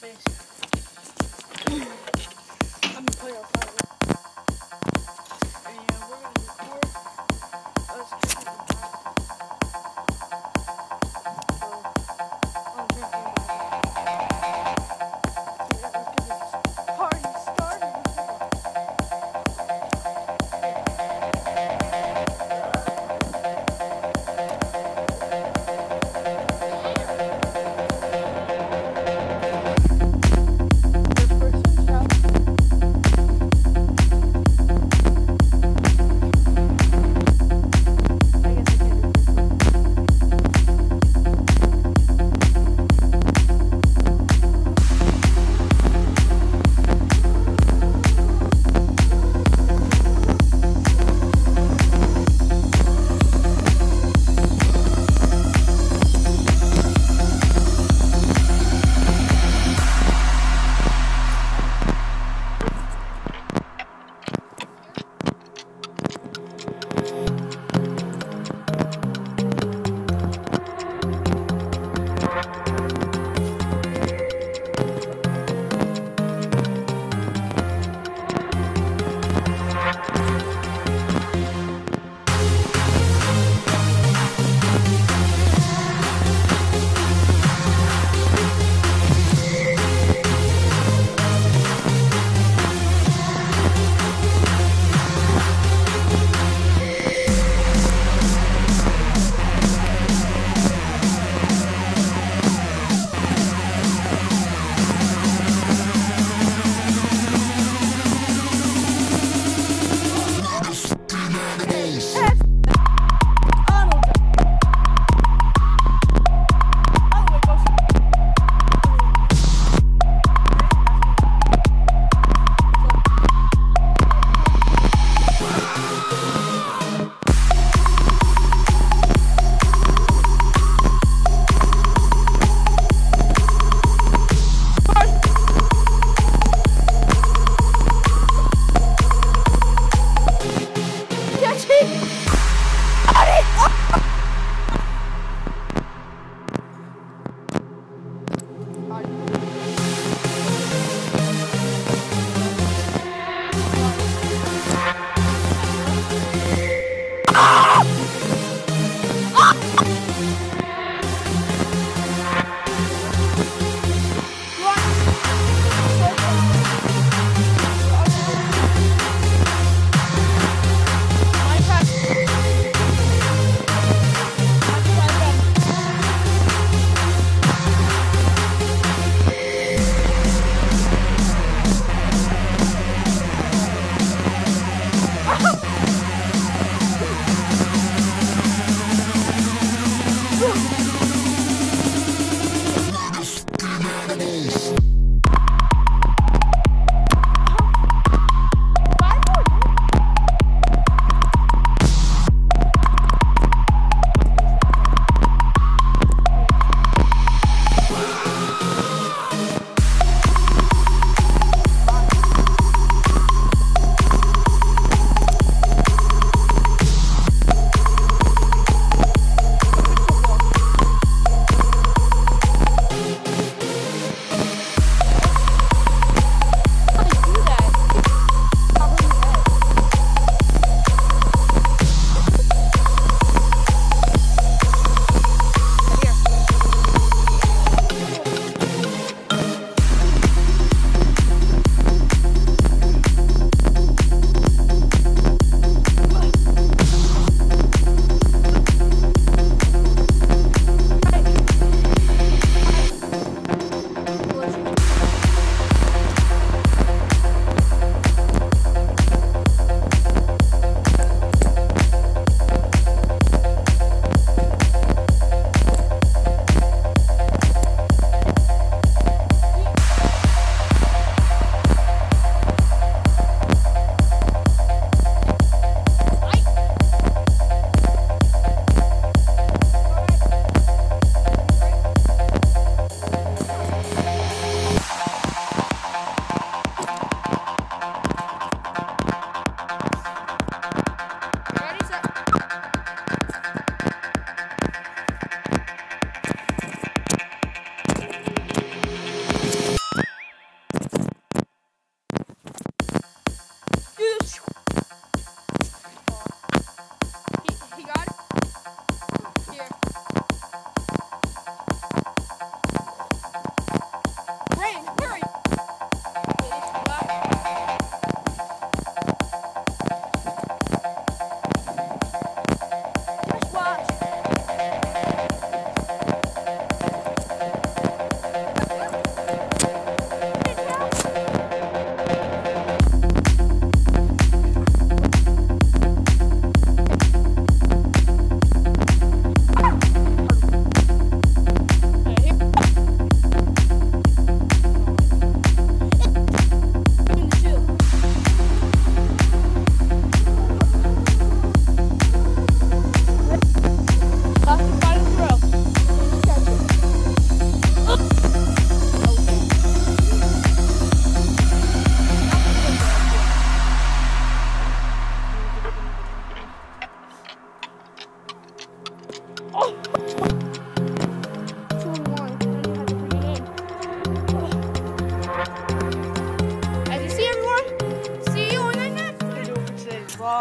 face. I'm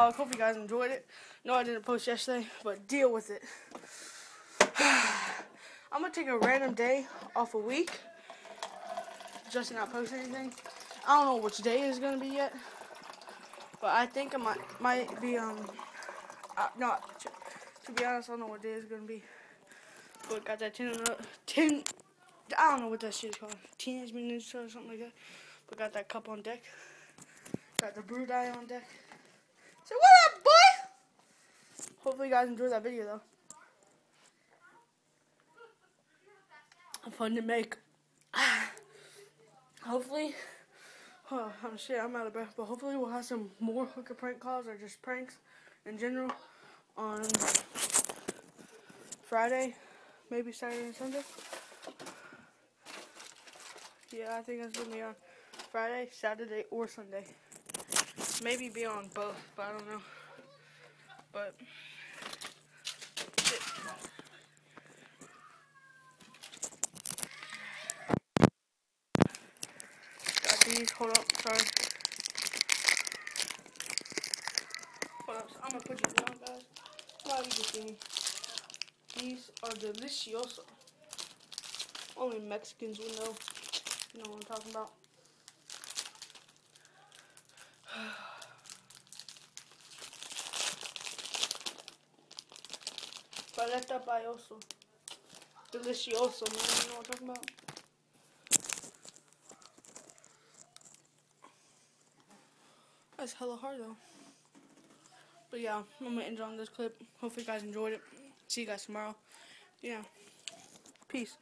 vlog. Hope you guys enjoyed it. No, I didn't post yesterday, but deal with it. I'm gonna take a random day off a week, just not post anything. I don't know which day is gonna be yet, but I think it might might be um, uh, not. To, to be honest, I don't know what day is gonna be. But got that 10, 10 I don't know what that shit is called. Teenage Mutant Ninja or something like that. But got that cup on deck. Got the brew dye on deck. So what up, boy? Hopefully you guys enjoyed that video though. Fun to make. hopefully, oh, I'm shit. I'm out of breath. But hopefully we'll have some more hooker prank calls or just pranks in general on Friday, maybe Saturday and Sunday. Yeah, I think it's gonna be on Friday, Saturday, or Sunday. Maybe be on both, but I don't know. But got these. Hold up, sorry. Hold up, I'm gonna put these on, guys. Now you. These are delicioso. Only Mexicans would know. You know what I'm talking about. Paleta Payaso. Delicioso, man. You know what I'm talking about? That's hella hard though. But yeah, I'm gonna end on this clip. Hopefully you guys enjoyed it. See you guys tomorrow. Yeah. Peace.